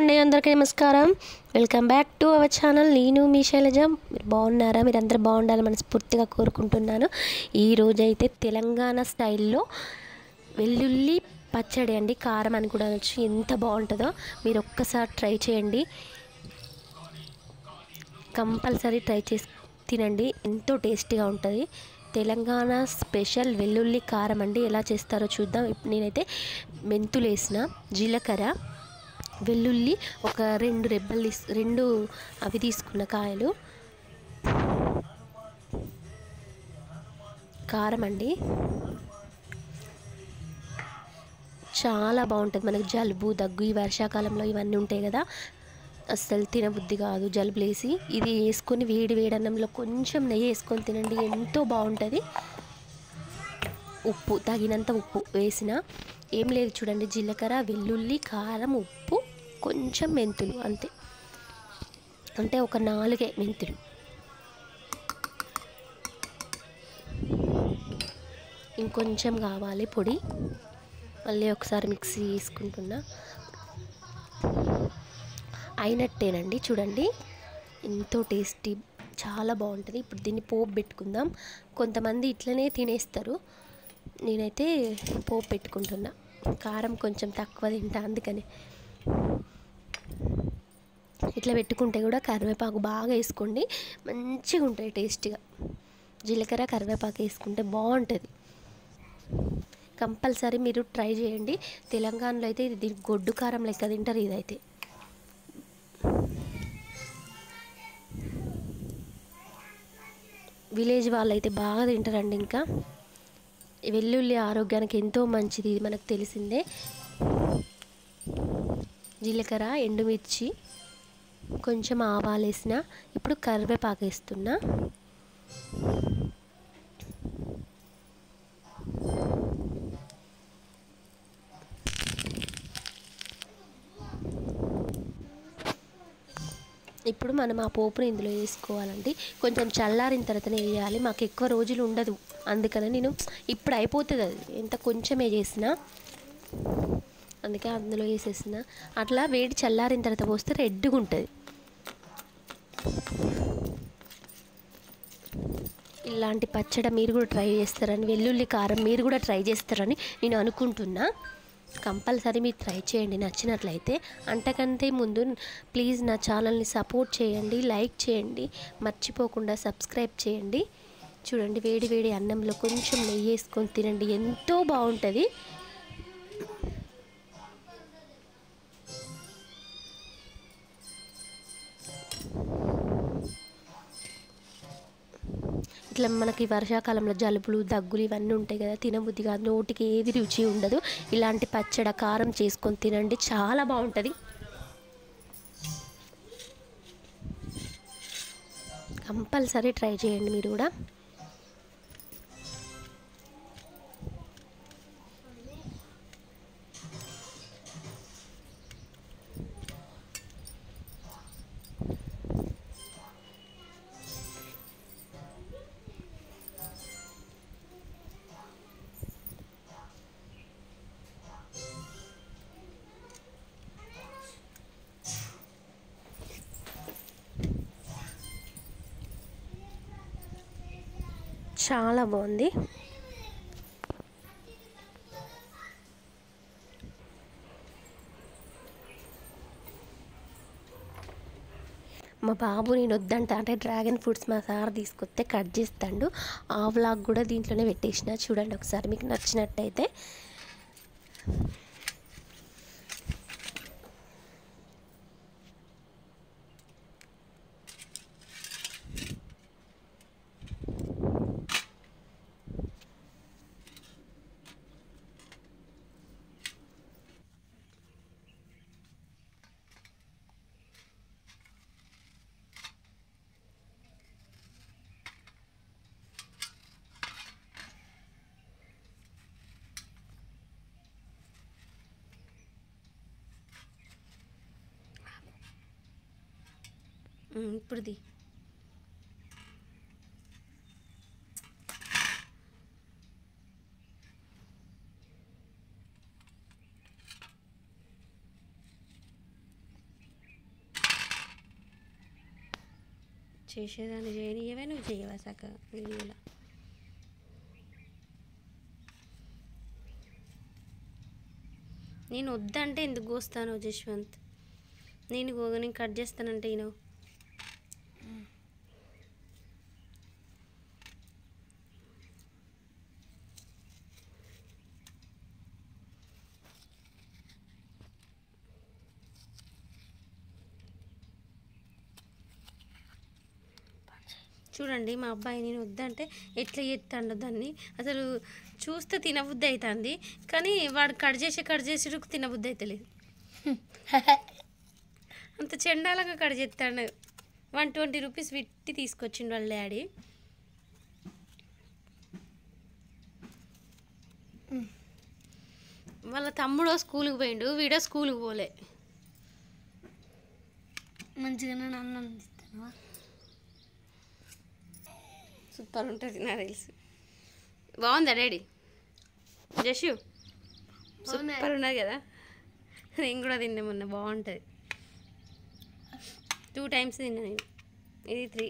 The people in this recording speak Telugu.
అండి అందరికీ నమస్కారం. Welcome back to our channel నేను మీ శైలజ. మీరు బాగున్నారా? మీరు అందరూ బాగుండాలని మనస్ఫూర్తిగా కోరుకుంటున్నాను. ఈరోజు అయితే తెలంగాణ స్టైల్లో వెల్లుల్లి పచ్చడి అండి కారం అని కూడా అనొచ్చు. ఎంత బాగుంటుందో మీరు ఒక్కసారి ట్రై చేయండి. కంపల్సరీ ట్రై చేసి తినండి. ఎంతో టేస్టీగా ఉంటుంది. తెలంగాణ స్పెషల్ వెల్లుల్లి కారం అండి. ఎలా చేస్తారో చూద్దాం. ఇప్పుడు నేనైతే మెంతులు వేసిన జీలకర్ర వెల్లుల్లి ఒక రెండు రెబ్బలు తీసు రెండు అవి తీసుకున్న కాయలు. కారం అండి. చాలా బాగుంటుంది మనకు జలుబు దగ్గు ఈ వర్షాకాలంలో ఇవన్నీ ఉంటాయి కదా. అస్సలు తినబుద్ధి కాదు జలుబులేసి. ఇది వేసుకొని వేడి వేడి అన్నంలో కొంచెం నెయ్యి వేసుకొని తినండి ఎంతో బాగుంటుంది. ఉప్పు తగినంత ఉప్పు వేసిన. ఏం లేదు చూడండి జీలకర్ర వెల్లుల్లి కారం ఉప్పు. కొంచెం మెంతులు అంతే. అంటే ఒక నాలుగే మెంతులు. ఇంకొంచెం కావాలి పొడి. మళ్ళీ ఒకసారి మిక్సీ చేసుకుంటున్నా అయినట్టేనండి చూడండి. ఎంతో టేస్టీ చాలా బాగుంటుంది. ఇప్పుడు దీన్ని పోపు పెట్టుకుందాం. కొంతమంది ఇట్లనే తినేస్తారు. నేనైతే పోపు పెట్టుకుంటున్నా. కారం కొంచెం తక్కువ తింటా అందుకని. ఇట్లా పెట్టుకుంటే కూడా కరివేపాకు బాగా వేసుకోండి. మంచిగా ఉంటుంది టేస్టీగా. జీలకర్ర కరివేపాకు వేసుకుంటే బాగుంటుంది. కంపల్సరీ మీరు ట్రై చేయండి. తెలంగాణలో అయితే ఇది గొడ్డు కారం లెక్క తింటారు ఇదైతే. విలేజ్ వాళ్ళైతే బాగా తింటారండి ఇంకా. వెల్లుల్లి ఆరోగ్యానికి ఎంతో మంచిది ఇది మనకు తెలిసిందే. జీలకర్ర ఎండుమిర్చి కొంచెం ఆవాలు వేసిన ఇప్పుడు కరివేపాకు వేస్తున్నా. ఇప్పుడు మనం ఆ పోపును ఇందులో వేసుకోవాలండి. కొంచెం చల్లారిన తర్వాతనే వేయాలి. మాకు ఎక్కువ రోజులు ఉండదు. అందుకని నేను ఇప్పుడు అయిపోతుంది అది. ఎంత కొంచెమే చేసినా. అందుకే అందులో వేసేసిన. అట్లా వేడి చల్లారిన తర్వాత పోస్తే రెడ్గా ఉంటుంది. ఇలాంటి పచ్చడి మీరు కూడా ట్రై చేస్తారని వెల్లుల్లి కారం మీరు కూడా ట్రై చేస్తారని నేను అనుకుంటున్నా. కంపల్సరీ మీరు ట్రై చేయండి నచ్చినట్లయితే. అంతకంటే ముందు ప్లీజ్ నా ఛానల్ని సపోర్ట్ చేయండి లైక్ చేయండి మర్చిపోకుండా సబ్స్క్రైబ్ చేయండి. చూడండి వేడి వేడి అన్నంలో కొంచెం నెయ్యి వేసుకొని తినండి ఎంతో బాగుంటుంది. ఇట్లా మనకి వర్షాకాలంలో జలుబులు దగ్గులు ఇవన్నీ ఉంటాయి కదా తినబుద్ధి కాదు నోటికి ఏది రుచి ఉండదు. ఇలాంటి పచ్చడి కారం చేసుకొని తినండి చాలా బాగుంటుంది. కంపల్సరీ ట్రై చేయండి మీరు కూడా. చాలా బాగుంది. మా బాబు నేను వద్దంట. అంటే డ్రాగన్ ఫ్రూట్స్ మా సార్ తీసుకొస్తే కట్ చేస్తాడు. ఆ వ్లాగ్ కూడా దీంట్లోనే పెట్టేసిన. చూడండి ఒకసారి మీకు నచ్చినట్టయితే. ఇప్పుడుది. చేసేదాన్ని చేయని ఏవే నువ్వు చేయవా సక వీడియోలో. నేను వద్దంటే ఎందుకు కోస్తాను జశ్వంత్? నేను గోగని కట్ చేస్తానంటే ఈయన. చూడండి మా అబ్బాయి నేను వద్దంటే ఎట్లా చేస్తాడు దాన్ని. అసలు చూస్తే తినబుద్ధి అవుతుంది కానీ వాడు కట్ చేసి కట్ చేసి తినబుద్ధి అవుతలేదు అంత చెండాలంగా కట్ చేస్తాడు. వన్ ట్వంటీ రూపీస్ విట్టి తీసుకొచ్చిండు వాళ్ళ డాడీ. వాళ్ళ తమ్ముడు స్కూల్కి పోయిండు వీడో స్కూల్కి పోలే. మంచిగానే అన్నం ఇస్తాను సూపర్ ఉంటుంది నాకు తెలుసు. బాగుందా డాడీ? జషు? సూపర్ ఉన్నది కదా. నేను కూడా తిన్నా మొన్న బాగుంటుంది. టూ టైమ్స్ తిన్నా నేను. ఇది త్రీ